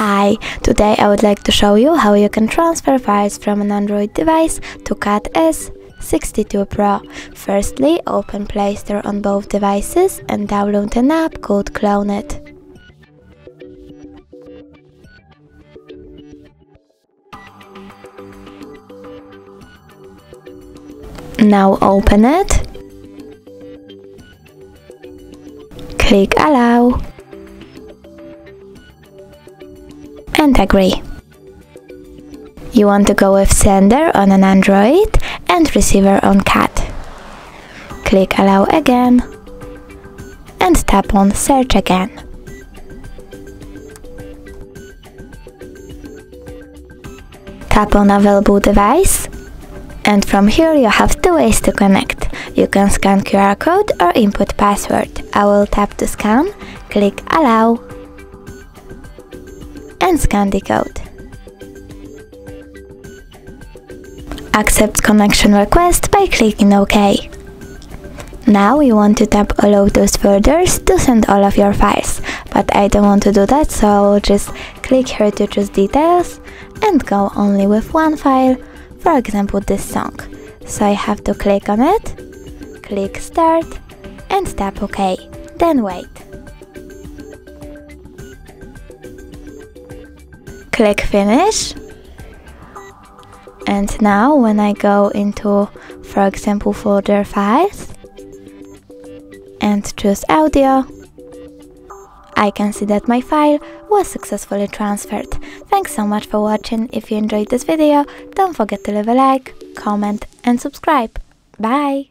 Hi, today I would like to show you how you can transfer files from an Android device to Cat S62 Pro. Firstly, open Play Store on both devices and download an app called CloneIt. Now open it. Click Allow. and agree. You want to go with sender on an Android and receiver on cat. Click allow again and tap on search again. Tap on available device and from here you have two ways to connect. You can scan QR code or input password. I will tap to scan, click allow and scan the code. Accept connection request by clicking OK. Now you want to tap allow those folders to send all of your files, but I don't want to do that so I will just click here to choose details and go only with one file, for example this song. So I have to click on it, click start and tap OK, then wait. click finish and now when I go into for example folder files and choose audio I can see that my file was successfully transferred. Thanks so much for watching. If you enjoyed this video, don't forget to leave a like, comment and subscribe. Bye!